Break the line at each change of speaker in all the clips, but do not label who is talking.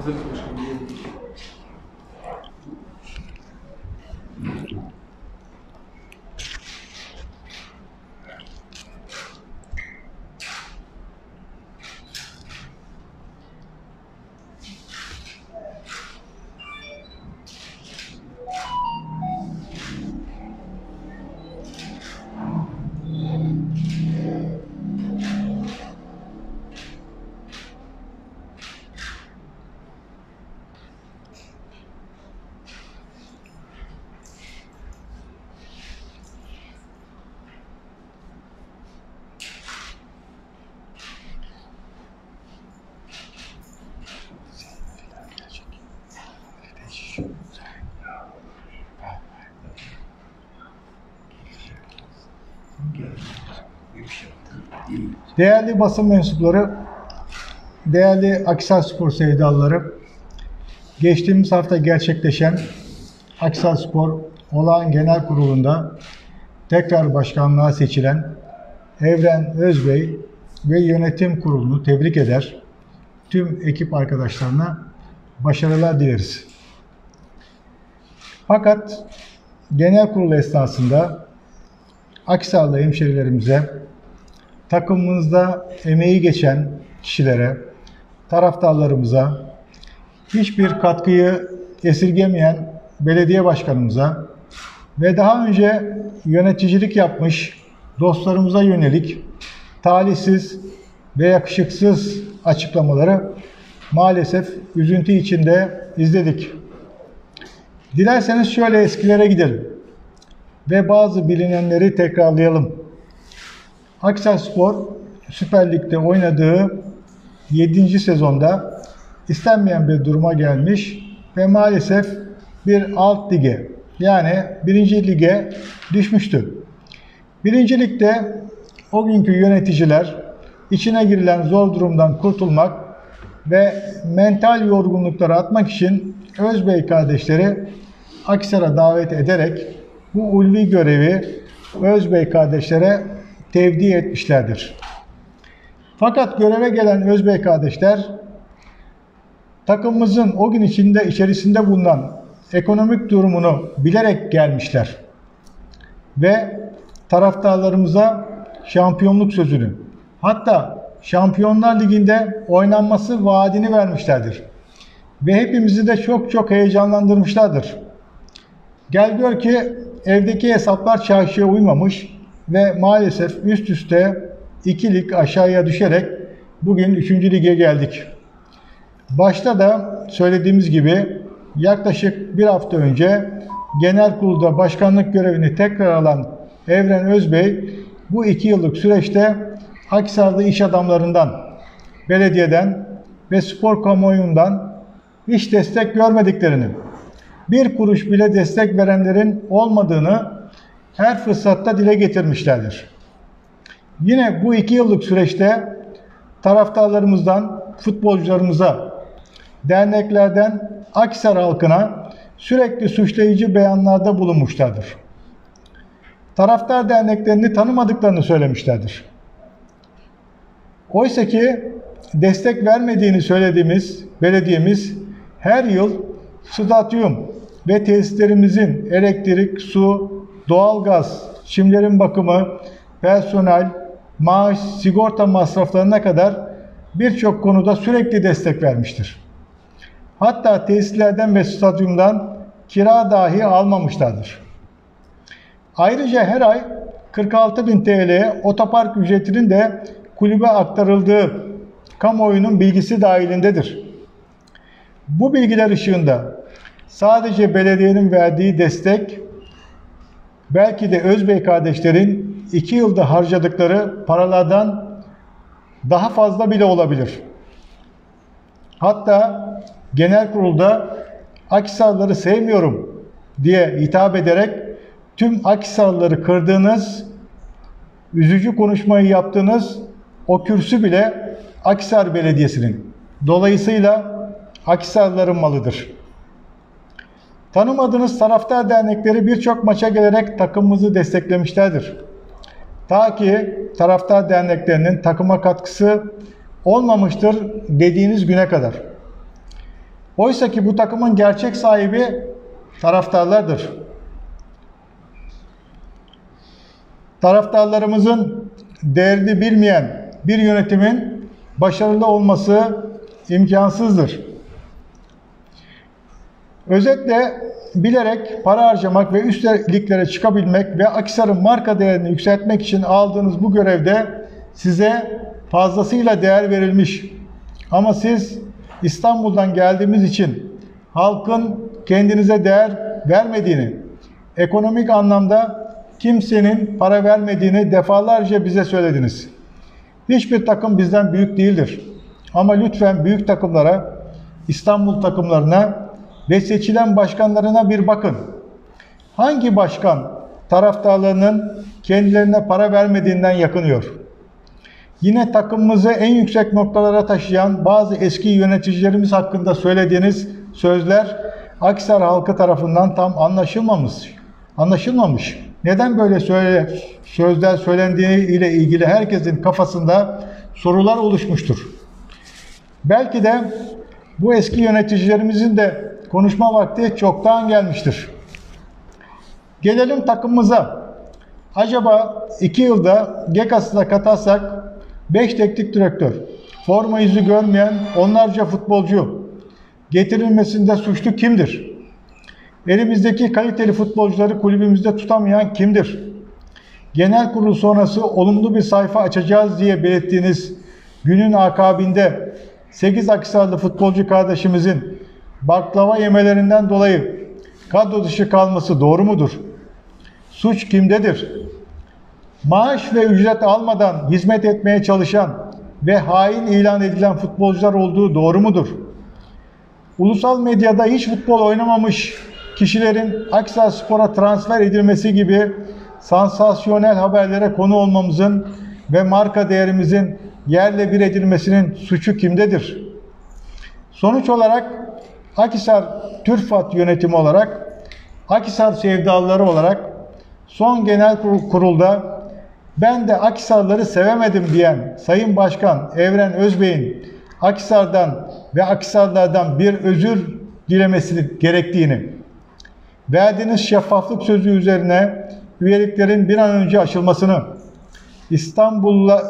Залишимо.
Değerli basın mensupları, değerli Aksal Spor sevdalıları, geçtiğimiz hafta gerçekleşen Aksal Spor Olağan Genel Kurulu'nda tekrar başkanlığa seçilen Evren Özbey ve yönetim kurulunu tebrik eder. Tüm ekip arkadaşlarına başarılar dileriz. Fakat genel kurul esnasında Aksallı hemşerilerimize takımımızda emeği geçen kişilere, taraftarlarımıza, hiçbir katkıyı esirgemeyen belediye başkanımıza ve daha önce yöneticilik yapmış dostlarımıza yönelik talihsiz ve yakışıksız açıklamaları maalesef üzüntü içinde izledik. Dilerseniz şöyle eskilere gidelim ve bazı bilinenleri tekrarlayalım. Aksaspor Süper Lig'de oynadığı 7. sezonda istenmeyen bir duruma gelmiş ve maalesef bir alt lige yani 1. lige düşmüştü. 1. ligde o günkü yöneticiler içine girilen zor durumdan kurtulmak ve mental yorgunlukları atmak için Özbey kardeşleri Aksar'a davet ederek bu ulvi görevi Özbey kardeşlere tevdi etmişlerdir. Fakat göreve gelen Özbey kardeşler takımımızın o gün içinde içerisinde bulunan ekonomik durumunu bilerek gelmişler. Ve taraftarlarımıza şampiyonluk sözünü hatta Şampiyonlar Ligi'nde oynanması vaadini vermişlerdir. Ve hepimizi de çok çok heyecanlandırmışlardır. Gel gör ki evdeki hesaplar çarşıya uymamış ve maalesef üst üste iki lig aşağıya düşerek bugün 3. lige geldik. Başta da söylediğimiz gibi yaklaşık bir hafta önce genel kurulda başkanlık görevini tekrar alan Evren Özbey bu iki yıllık süreçte Akhisarlı iş adamlarından, belediyeden ve spor kamuoyundan hiç destek görmediklerini, bir kuruş bile destek verenlerin olmadığını her fırsatta dile getirmişlerdir. Yine bu iki yıllık süreçte taraftarlarımızdan futbolcularımıza, derneklerden Akhisar halkına sürekli suçlayıcı beyanlarda bulunmuşlardır. Taraftar derneklerini tanımadıklarını söylemişlerdir. Oysa ki destek vermediğini söylediğimiz belediyemiz her yıl stadyum ve tesislerimizin elektrik, su, doğalgaz, çimlerin bakımı, personel, maaş, sigorta masraflarına kadar birçok konuda sürekli destek vermiştir. Hatta tesislerden ve stadyumdan kira dahi almamışlardır. Ayrıca her ay 46 bin TL'ye otopark ücretinin de kulübe aktarıldığı kamuoyunun bilgisi dahilindedir. Bu bilgiler ışığında sadece belediyenin verdiği destek belki de Özbey kardeşlerin iki yılda harcadıkları paralardan daha fazla bile olabilir. Hatta genel kurulda Akhisarları sevmiyorum diye hitap ederek tüm Akhisarları kırdığınız, üzücü konuşmayı yaptığınız o kürsü bile Akhisar Belediyesi'nin. Dolayısıyla Akhisarların malıdır. Tanımadığınız taraftar dernekleri birçok maça gelerek takımımızı desteklemişlerdir. Ta ki taraftar derneklerinin takıma katkısı olmamıştır dediğiniz güne kadar. Oysa ki bu takımın gerçek sahibi taraftarlardır. Taraftarlarımızın değerini bilmeyen bir yönetimin başarılı olması imkansızdır. Özetle bilerek para harcamak ve üst çıkabilmek ve Akisar'ın marka değerini yükseltmek için aldığınız bu görevde size fazlasıyla değer verilmiş. Ama siz İstanbul'dan geldiğimiz için halkın kendinize değer vermediğini, ekonomik anlamda kimsenin para vermediğini defalarca bize söylediniz. Hiçbir takım bizden büyük değildir. Ama lütfen büyük takımlara, İstanbul takımlarına ve seçilen başkanlarına bir bakın. Hangi başkan taraftarlarının kendilerine para vermediğinden yakınıyor? Yine takımımızı en yüksek noktalara taşıyan bazı eski yöneticilerimiz hakkında söylediğiniz sözler Aksar halkı tarafından tam anlaşılmamış. Anlaşılmamış. Neden böyle söyle, sözler söylendiği ile ilgili herkesin kafasında sorular oluşmuştur. Belki de bu eski yöneticilerimizin de konuşma vakti çoktan gelmiştir. Gelelim takımımıza. Acaba 2 yılda GEKAS'ı da katarsak 5 teknik direktör, forma yüzü görmeyen onlarca futbolcu getirilmesinde suçlu kimdir? Elimizdeki kaliteli futbolcuları kulübümüzde tutamayan kimdir? Genel kurul sonrası olumlu bir sayfa açacağız diye belirttiğiniz günün akabinde 8 Akisarlı futbolcu kardeşimizin baklava yemelerinden dolayı kadro dışı kalması doğru mudur? Suç kimdedir? Maaş ve ücret almadan hizmet etmeye çalışan ve hain ilan edilen futbolcular olduğu doğru mudur? Ulusal medyada hiç futbol oynamamış kişilerin Aksa Spor'a transfer edilmesi gibi sansasyonel haberlere konu olmamızın ve marka değerimizin yerle bir edilmesinin suçu kimdedir? Sonuç olarak Akisar TÜRFAT yönetimi olarak, Akisar sevdalıları olarak son genel kurulda ben de Akisarları sevemedim diyen Sayın Başkan Evren Özbey'in Akisar'dan ve Akisarlardan bir özür dilemesi gerektiğini, verdiğiniz şeffaflık sözü üzerine üyeliklerin bir an önce açılmasını, İstanbul'la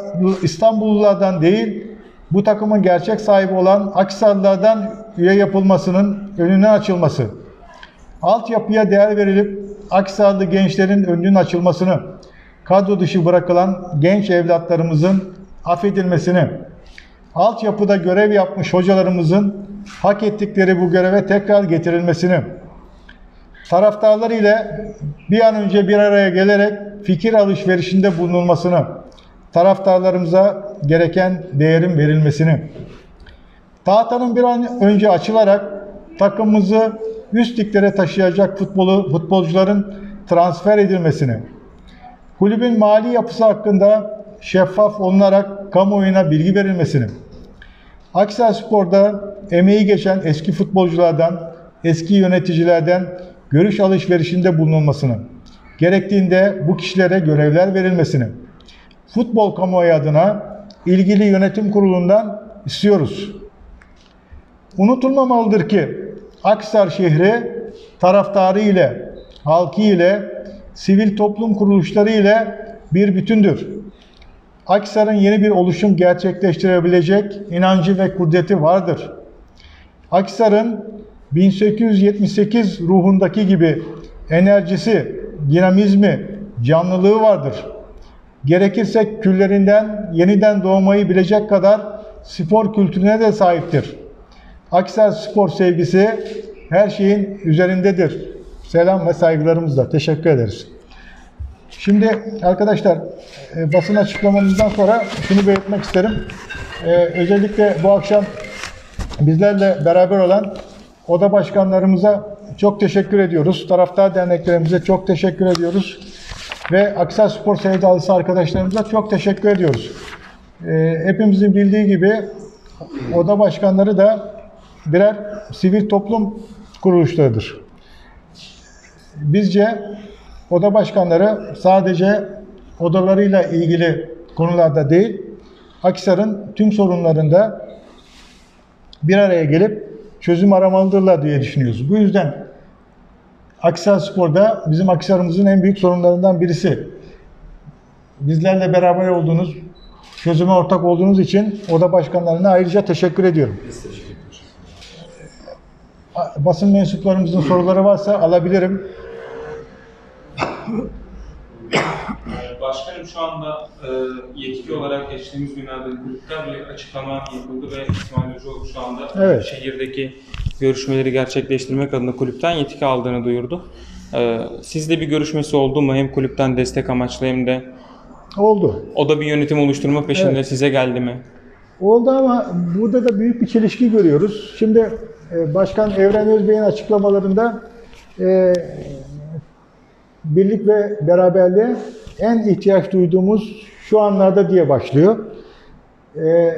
İstanbullulardan değil, bu takımın gerçek sahibi olan Akisarlardan üye yapılmasının önüne açılması, altyapıya değer verilip Akisarlı gençlerin önünün açılmasını, kadro dışı bırakılan genç evlatlarımızın affedilmesini, altyapıda görev yapmış hocalarımızın hak ettikleri bu göreve tekrar getirilmesini, taraftarlar ile bir an önce bir araya gelerek fikir alışverişinde bulunulmasını, taraftarlarımıza gereken değerin verilmesini, tahtanın bir an önce açılarak takımımızı üst liglere taşıyacak futbolu, futbolcuların transfer edilmesini, kulübün mali yapısı hakkında şeffaf olunarak kamuoyuna bilgi verilmesini, Aksel Spor'da emeği geçen eski futbolculardan, eski yöneticilerden görüş alışverişinde bulunulmasını, gerektiğinde bu kişilere görevler verilmesini, futbol kamuoyu adına ilgili yönetim kurulundan istiyoruz. Unutulmamalıdır ki Aksar şehri taraftarı ile, halkı ile, sivil toplum kuruluşları ile bir bütündür. Aksar'ın yeni bir oluşum gerçekleştirebilecek inancı ve kudreti vardır. Aksar'ın 1878 ruhundaki gibi enerjisi, dinamizmi, canlılığı vardır. Gerekirse küllerinden yeniden doğmayı bilecek kadar spor kültürüne de sahiptir. Aksel spor sevgisi her şeyin üzerindedir. Selam ve saygılarımızla. Teşekkür ederiz. Şimdi arkadaşlar e, basın açıklamamızdan sonra şunu belirtmek isterim. E, özellikle bu akşam bizlerle beraber olan oda başkanlarımıza çok teşekkür ediyoruz. Taraftar derneklerimize çok teşekkür ediyoruz. Ve Aksel Spor sevdalısı arkadaşlarımıza çok teşekkür ediyoruz. E, hepimizin bildiği gibi oda başkanları da birer sivil toplum kuruluşlarıdır. Bizce oda başkanları sadece odalarıyla ilgili konularda değil, Akisar'ın tüm sorunlarında bir araya gelip çözüm aramalıdırlar diye düşünüyoruz. Bu yüzden Akhisar Spor'da bizim Akhisar'ımızın en büyük sorunlarından birisi. Bizlerle beraber olduğunuz, çözüme ortak olduğunuz için oda başkanlarına ayrıca teşekkür ediyorum. Basın mensuplarımızın soruları varsa alabilirim.
Başkanım şu anda e, yetki olarak geçtiğimiz günlerde kulüpler bir açıklama yapıldı ve İsmail Hocaoğlu şu anda
Evet.
şehirdeki görüşmeleri gerçekleştirmek adına kulüpten yetki aldığını duyurdu. Ee, sizle bir görüşmesi oldu mu? Hem kulüpten destek amaçlı hem de
Oldu.
o da bir yönetim oluşturma peşinde
Evet.
size geldi mi?
Oldu ama burada da büyük bir çelişki görüyoruz. Şimdi e, Başkan Evren Özbey'in açıklamalarında e, birlik ve beraberliğe en ihtiyaç duyduğumuz şu anlarda diye başlıyor. E,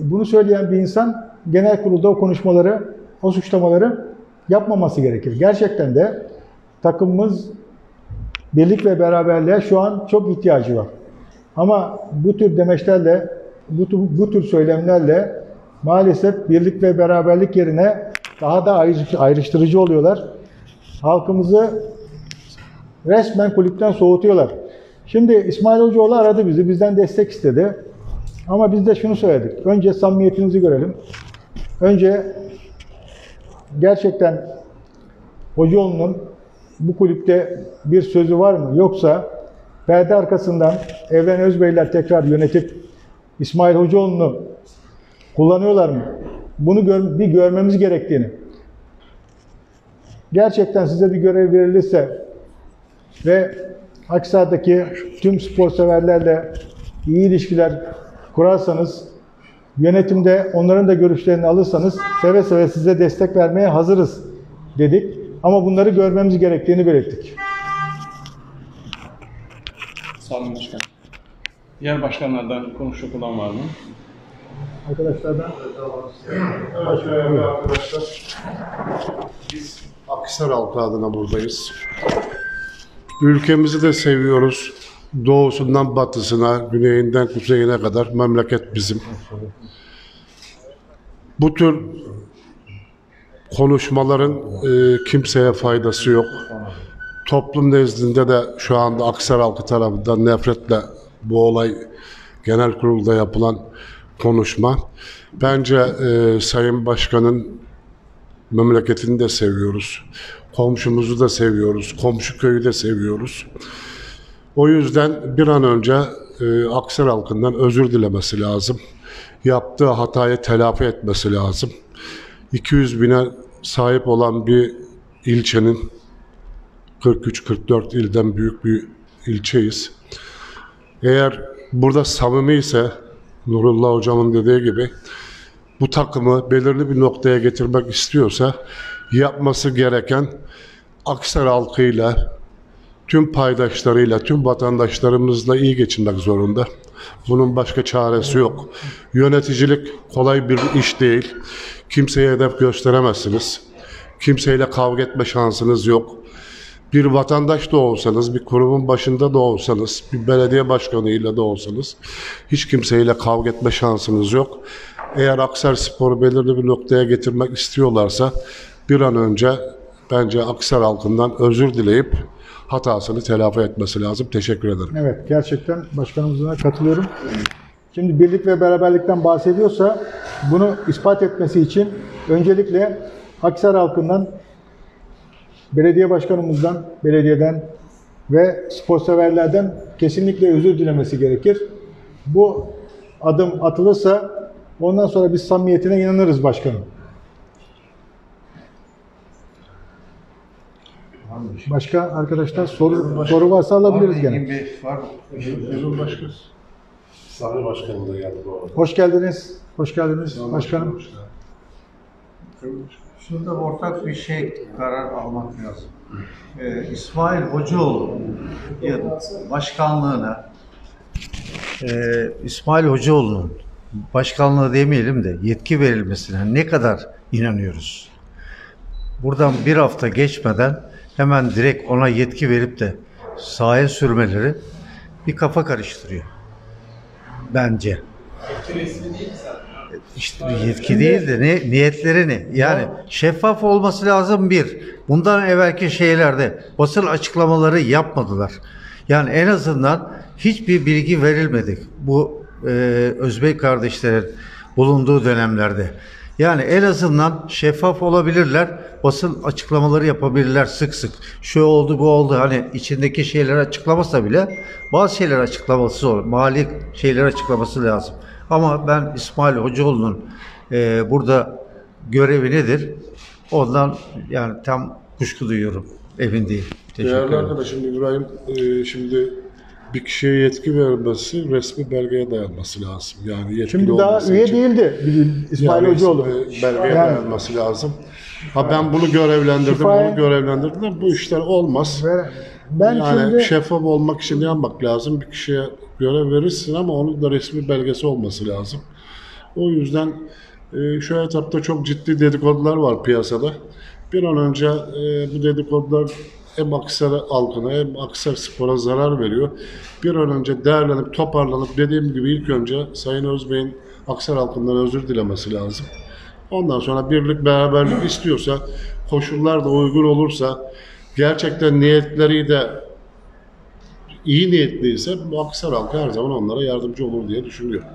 bunu söyleyen bir insan genel kurulda o konuşmaları, o suçlamaları yapmaması gerekir. Gerçekten de takımımız birlik ve beraberliğe şu an çok ihtiyacı var. Ama bu tür demeçlerle, bu bu tür söylemlerle maalesef birlik ve beraberlik yerine daha da ayrı- ayrıştırıcı oluyorlar. Halkımızı resmen kulüpten soğutuyorlar. Şimdi İsmail Hocaoğlu aradı bizi, bizden destek istedi. Ama biz de şunu söyledik. Önce samimiyetinizi görelim. Önce gerçekten Hocaoğlu'nun bu kulüpte bir sözü var mı? Yoksa perde arkasından Evren Özbeyler tekrar yönetip İsmail Hocaoğlu'nu kullanıyorlar mı? Bunu gör, bir görmemiz gerektiğini. Gerçekten size bir görev verilirse ve Aksar'daki tüm spor severlerle iyi ilişkiler kurarsanız, yönetimde onların da görüşlerini alırsanız seve seve size destek vermeye hazırız dedik. Ama bunları görmemiz gerektiğini belirttik.
Sağ olun başkan. Diğer başkanlardan konuşacak olan var mı?
Arkadaşlardan
Evet arkadaşlar. Biz Akhisar halkı adına buradayız. Ülkemizi de seviyoruz. Doğusundan batısına, güneyinden kuzeyine kadar memleket bizim. Bu tür konuşmaların e, kimseye faydası yok. Toplum nezdinde de şu anda Akhisar halkı tarafından nefretle bu olay genel kurulda yapılan konuşma. Bence e, Sayın Başkan'ın memleketini de seviyoruz. Komşumuzu da seviyoruz. Komşu köyü de seviyoruz. O yüzden bir an önce e, Aksar halkından özür dilemesi lazım. Yaptığı hatayı telafi etmesi lazım. 200 bine sahip olan bir ilçenin 43-44 ilden büyük bir ilçeyiz. Eğer burada samimi ise Nurullah hocamın dediği gibi bu takımı belirli bir noktaya getirmek istiyorsa yapması gereken Aksar halkıyla, tüm paydaşlarıyla, tüm vatandaşlarımızla iyi geçinmek zorunda. Bunun başka çaresi yok. Yöneticilik kolay bir iş değil. Kimseye hedef gösteremezsiniz. Kimseyle kavga etme şansınız yok. Bir vatandaş da olsanız, bir kurumun başında da olsanız, bir belediye başkanıyla da olsanız hiç kimseyle kavga etme şansınız yok. Eğer Aksar Spor'u belirli bir noktaya getirmek istiyorlarsa bir an önce bence Aksar halkından özür dileyip hatasını telafi etmesi lazım. Teşekkür ederim.
Evet, gerçekten başkanımızına katılıyorum. Şimdi birlik ve beraberlikten bahsediyorsa bunu ispat etmesi için öncelikle Aksar halkından, belediye başkanımızdan, belediyeden ve spor severlerden kesinlikle özür dilemesi gerekir. Bu adım atılırsa ondan sonra biz samimiyetine inanırız başkanım. Başka arkadaşlar soru soru varsa alabiliriz gene.
Bizim başkan. Sarı Başkanı da geldi bu arada.
Hoş geldiniz. Hoş geldiniz başkanım.
Şurada ortak bir şey karar almak lazım. Ee, İsmail Hocaoğlu başkanlığına e, İsmail Hocaoğlu'nun başkanlığı demeyelim de yetki verilmesine ne kadar inanıyoruz? Buradan bir hafta geçmeden hemen direkt ona yetki verip de sahaya sürmeleri bir kafa karıştırıyor. Bence. İşte yetki değil de ne niyetlerini yani şeffaf olması lazım bir. Bundan evvelki şeylerde basın açıklamaları yapmadılar. Yani en azından hiçbir bilgi verilmedi bu e, Özbek kardeşlerin bulunduğu dönemlerde. Yani en azından şeffaf olabilirler, basın açıklamaları yapabilirler sık sık. Şu oldu bu oldu hani içindeki şeyleri açıklamasa bile bazı şeyler açıklaması olur. Mali şeyler açıklaması lazım. Ama ben İsmail Hocaoğlu'nun e, burada görevi nedir? Ondan yani tam kuşku duyuyorum. Emin değil. Teşekkür
Değerli
ederim.
arkadaşım İbrahim, e, şimdi bir kişiye yetki verilmesi resmi belgeye dayanması lazım. Yani yetkili
Şimdi daha üye
için.
değildi İsmail
Yani
Hocaoğlu.
belgeye
Yani-
dayanması lazım. Ha ben bunu görevlendirdim,
Şifaya-
onu görevlendirdiler. Bu işler olmaz.
Ben
yani
şimdi
şeffaf olmak için ne yapmak lazım? Bir kişiye görev verirsin ama onun da resmi belgesi olması lazım. O yüzden e, şu etapta çok ciddi dedikodular var piyasada. Bir an önce e, bu dedikodular hem Aksar halkına hem Aksar Spor'a zarar veriyor. Bir an önce değerlenip toparlanıp dediğim gibi ilk önce Sayın Özbey'in Aksar halkından özür dilemesi lazım. Ondan sonra birlik beraberlik istiyorsa, koşullar da uygun olursa, gerçekten niyetleri de iyi niyetliyse bu Aksar halkı her zaman onlara yardımcı olur diye düşünüyorum.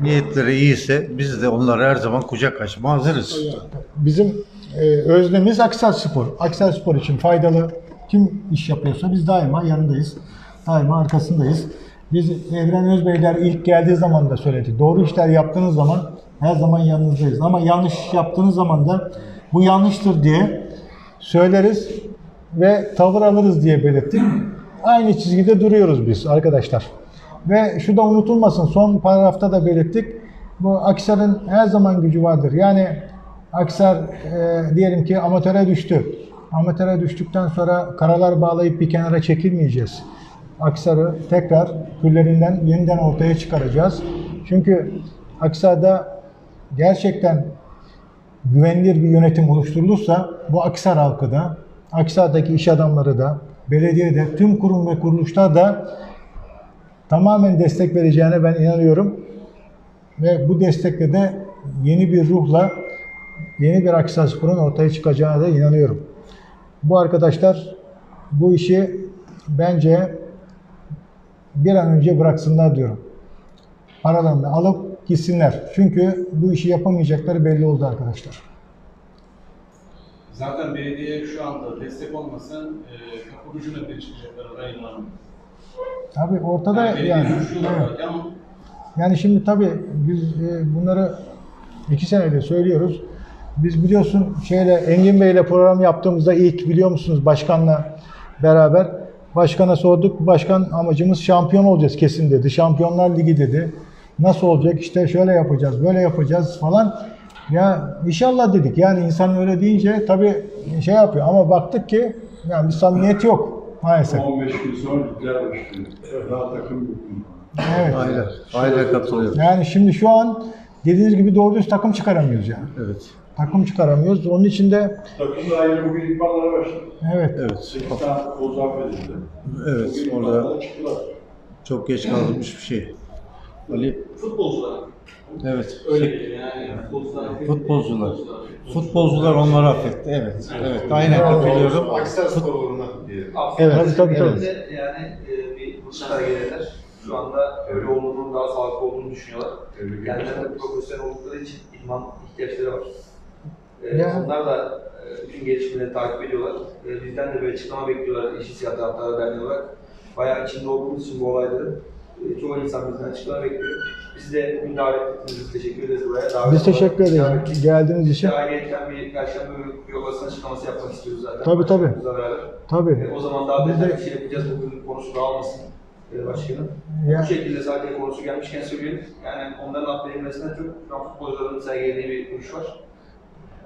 Niyetleri iyiyse biz de onlara her zaman kucak açma hazırız.
bizim e, öznemiz Aksel Spor. Aksel Spor için faydalı kim iş yapıyorsa biz daima yanındayız. Daima arkasındayız. Biz Evren Özbeyler ilk geldiği zaman da söyledi. Doğru işler yaptığınız zaman her zaman yanınızdayız. Ama yanlış yaptığınız zaman da bu yanlıştır diye söyleriz ve tavır alırız diye belirttik. Aynı çizgide duruyoruz biz arkadaşlar. Ve şu da unutulmasın son paragrafta da belirttik. Bu Aksar'ın her zaman gücü vardır. Yani Aksar e, diyelim ki amatöre düştü. Amatöre düştükten sonra karalar bağlayıp bir kenara çekilmeyeceğiz. Aksar'ı tekrar küllerinden yeniden ortaya çıkaracağız. Çünkü Aksar'da gerçekten güvenilir bir yönetim oluşturulursa bu Aksar halkı da, Aksar'daki iş adamları da, belediyede, tüm kurum ve kuruluşlar da tamamen destek vereceğine ben inanıyorum. Ve bu destekle de yeni bir ruhla yeni bir Aksaspor'un ortaya çıkacağına da inanıyorum. Bu arkadaşlar bu işi bence bir an önce bıraksınlar diyorum. Paralarını alıp gitsinler. Çünkü bu işi yapamayacakları belli oldu arkadaşlar.
Zaten belediye şu anda destek olmasın, e, kapı gücüne bile çıkacaklar inanın.
Tabii ortada
Yani
yani. evet.
ama
Yani şimdi tabii biz e, bunları iki senedir söylüyoruz. Biz biliyorsun şeyle Engin Bey'le program yaptığımızda ilk biliyor musunuz başkanla beraber başkana sorduk. Başkan amacımız şampiyon olacağız kesin dedi. Şampiyonlar Ligi dedi. Nasıl olacak? İşte şöyle yapacağız, böyle yapacağız falan. Ya inşallah dedik. Yani insan öyle deyince tabii şey yapıyor ama baktık ki yani bir samimiyet yok maalesef.
15 gün sonra ligler başlıyor. Daha takım yok.
Evet.
Aynen. Aynen katılıyorum.
Yani şimdi şu an dediğiniz gibi doğru düz takım çıkaramıyoruz yani.
Evet.
Takım çıkaramıyoruz. Onun için de
Takım da yine bugün idmanlara başladı.
evet
Evet.
8 tane futbolcu affedildi.
Evet.
Bugün
Orada
idmanlara çıktılar.
çok geç kalmış bir şey. Ali.
futbolcular
Evet.
öyle değil yani futbolcular.
Futbolcular. Futbolcular onları affetti. Evet. Evet. Aynen katılıyorum.
Aksar spor uğruna diye.
Evet. Tabii, tabii, tabii.
De yani e, bir dışarı gelenler şu anda öyle olduğunun daha sağlıklı olduğunu düşünüyorlar. Kendilerinde profesyonel oldukları için idman ihtiyaçları var. E,
Ya.
Onlar da e, bütün gelişmeleri takip ediyorlar. E, bizden de bir açıklama bekliyorlar İşçi Siyah Taraftarı Derneği olarak. Bayağı içinde olduğumuz için bu olayların e, çoğu insan bizden açıklama bekliyor. Biz de bugün davet ettiğiniz için teşekkür ederiz buraya. Davet
Biz teşekkür ederiz geldiğiniz için.
İşte ayrıyeten bir Perşembe bir yol basın açıklaması yapmak istiyoruz zaten.
Tabii, tabii. Tabii.
E, O zaman daha detaylı bir şey yapacağız. Bugün konusu dağılmasın e, başkanım.
Ya.
Bu şekilde sadece konusu gelmişken söyleyelim. Yani onların affedilmesinden çok futbolcuların sergilediği bir duruş var.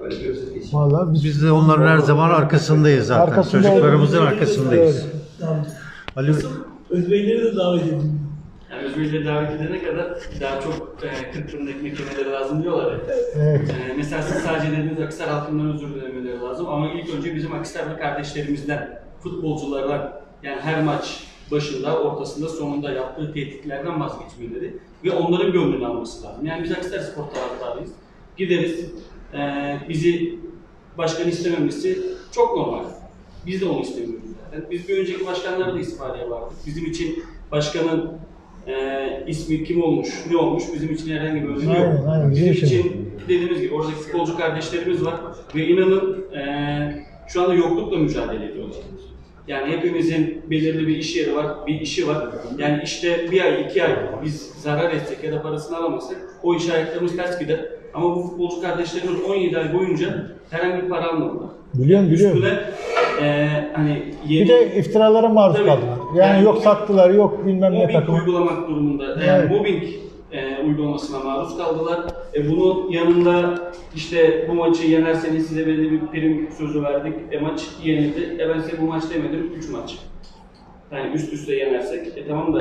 Böyle bir özet geçeyim.
Vallahi biz
Biz de onların her zaman arkasındayız zaten.
Arkasında
Çocuklarımızın
olduğumuz-
arkasındayız.
Evet.
Ali
Özbeyleri de davet edin. Yani Özbeyleri davet edene kadar daha çok e, 40 fırın ekmek yemeleri lazım diyorlar ya.
Evet.
E, mesela siz sadece dediğiniz Akisar halkından özür dilemeleri lazım ama ilk önce bizim Akisarlı kardeşlerimizden, futbolculardan yani her maç başında, ortasında, sonunda yaptığı tehditlerden vazgeçmeleri. ve onların gönlünü alması lazım. Yani biz Akisar Spor taraftarıyız. Gideriz, eee, bizi başkan istememesi çok normal. Biz de onu istemiyoruz zaten. Biz bir önceki başkanlara da istifadeye vardık. Bizim için başkanın eee, ismi kim olmuş, ne olmuş bizim için herhangi bir önemi yok.
Aynen, aynen, bizim için.
dediğimiz gibi oradaki futbolcu kardeşlerimiz var ve inanın eee, şu anda yoklukla mücadele ediyorlar. Yani hepimizin belirli bir iş yeri var, bir işi var. Yani işte bir ay, iki ay biz zarar etsek ya da parasını alamasak o iş ayaklarımız ters gider. Ama bu futbolcu kardeşlerimiz 17 ay boyunca herhangi bir para almadılar.
Biliyorum, biliyorum.
Üstüne eee hani yeni...
Bir de iftiralara maruz
Tabii.
kaldılar. Yani
Yani
yok
mobbing-
sattılar, yok bilmem ne
mobbing
takım.
uygulamak durumunda. Yani
Evet.
mobbing e, uygulamasına maruz kaldılar. E, bunun yanında işte bu maçı yenerseniz size belli bir prim sözü verdik. E, maç yenildi. E, ben size bu maç demedim. 3 maç. Yani üst üste yenersek. E, tamam da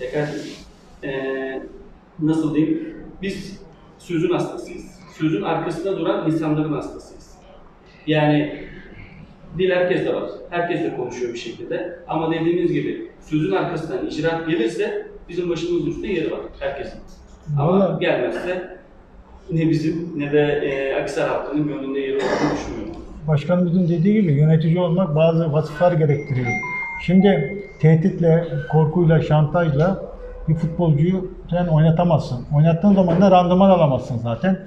ya kardeşim, e, nasıl diyeyim? Biz sözün hastasıyız. Sözün arkasında duran insanların hastasıyız. Yani Dil herkeste var. Herkes de konuşuyor bir şekilde. Ama dediğimiz gibi sözün arkasından icraat gelirse bizim başımızın üstünde yeri var. Herkesin. Ama gelmezse ne bizim ne de e, Akisar halkının gönlünde yeri olduğunu düşünmüyorum.
Başkanımızın dediği gibi yönetici olmak bazı vasıflar gerektiriyor. Şimdi tehditle, korkuyla, şantajla bir futbolcuyu sen oynatamazsın. Oynattığın zaman da randıman alamazsın zaten.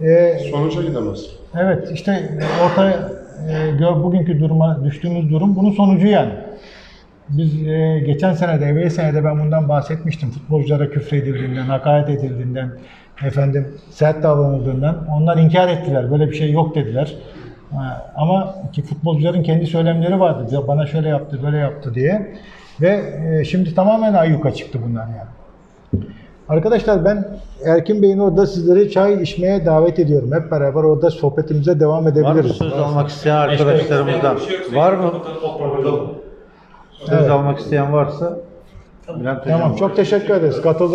Ee,
Sonuca gidemez.
evet işte ortaya e, bugünkü duruma düştüğümüz durum bunun sonucu yani. Biz e, geçen sene de, evvel sene de ben bundan bahsetmiştim. Futbolculara küfredildiğinden, hakaret edildiğinden, efendim sert davranıldığından. Onlar inkar ettiler. Böyle bir şey yok dediler. Ha, Ama ki futbolcuların kendi söylemleri vardı. Bana şöyle yaptı, böyle yaptı diye. Ve e, şimdi tamamen ayyuka çıktı bunlar yani. Arkadaşlar ben Erkin Bey'in orada sizleri çay içmeye davet ediyorum. Hep beraber orada sohbetimize devam
Var mı
edebiliriz.
söz almak isteyen arkadaşlarımızdan? Var mı? Söz
Evet.
almak isteyen varsa Bülent Hocam
Tamam çok teşekkür ederiz. Katıldığınız